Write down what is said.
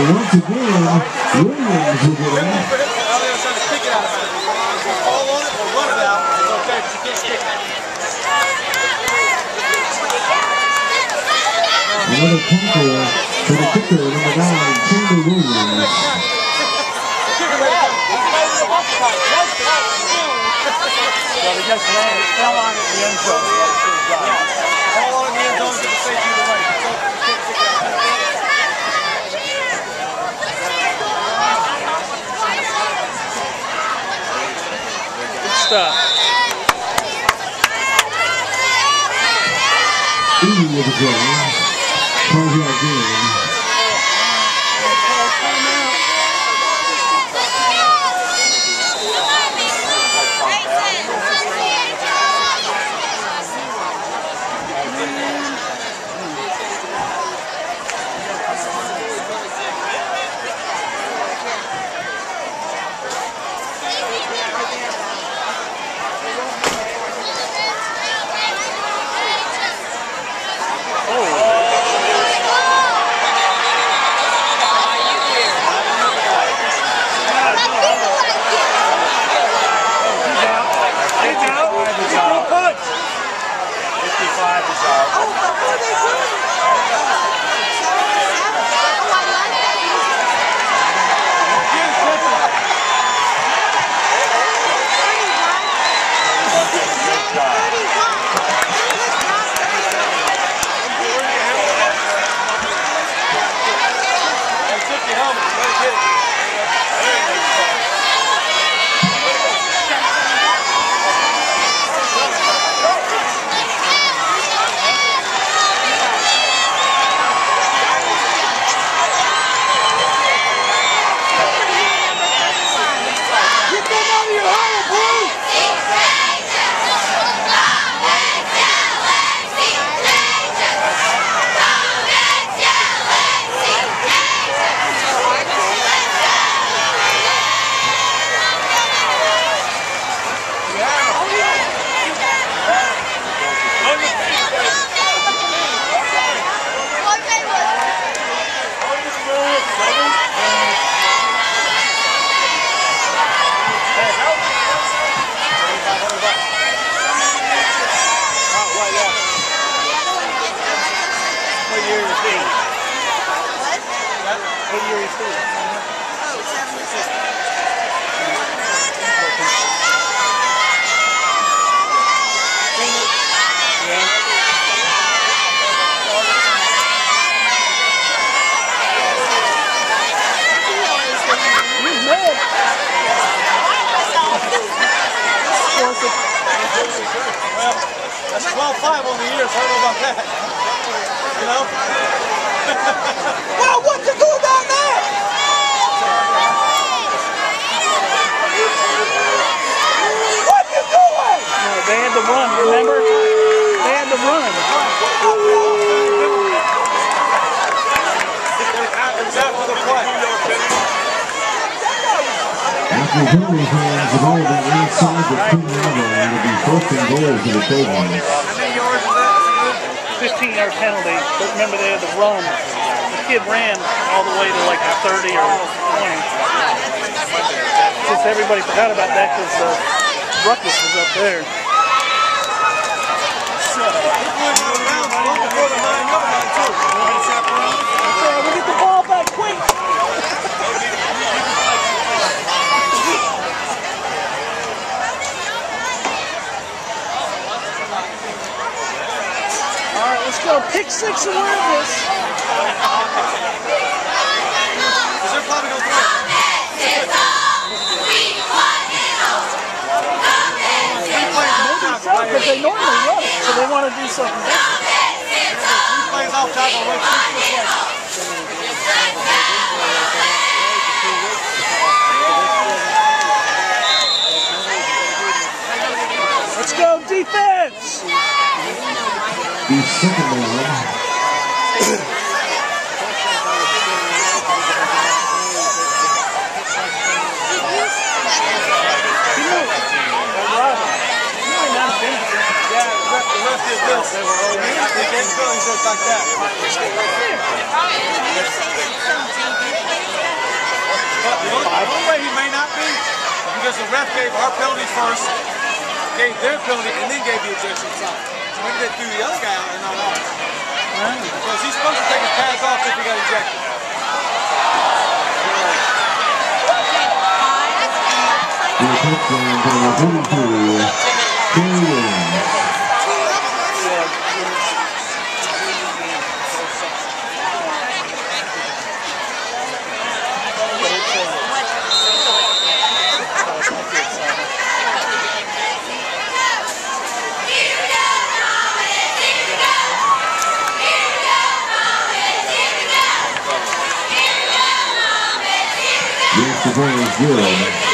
Once again, Williams will get out. Alio's trying to kick it out. If you fall on it or run it out, it's okay, but you can't kick it. Another tackle for the kicker, number nine, Chandler Williams. Well, he just landed, fell on it in the end zone. Fall on the end zone, get the safety to the right. So, you can't kick it out. Stuff. Easy with the play. Calls out game. That's 12-5 on the year, so I don't know about that. You know? well, what you do down there? What you doing? No, they had to run, remember? They had to run. Happens after the play. After Henry hands the ball back inside the two-yard line, it'll be first and goal for the Trojans. 15-yard penalty. But remember, they had to run. The kid ran all the way to like a 30 or 20. Since everybody forgot about that because the uh, ruckus was up there. So, let's go. Pick six and win this. They're probably going to it. Maybe so, because they normally run it, so they want to do something different. Three plays off tackle, right be singing along. like that. But the only way he may not be, because the ref gave our penalty first, gave their penalty, and then gave the ejection time. So maybe they threw the other guy out and not ours. Because he's supposed to take his pads off if he got ejected. The touchdown to number 42, Terry The is good.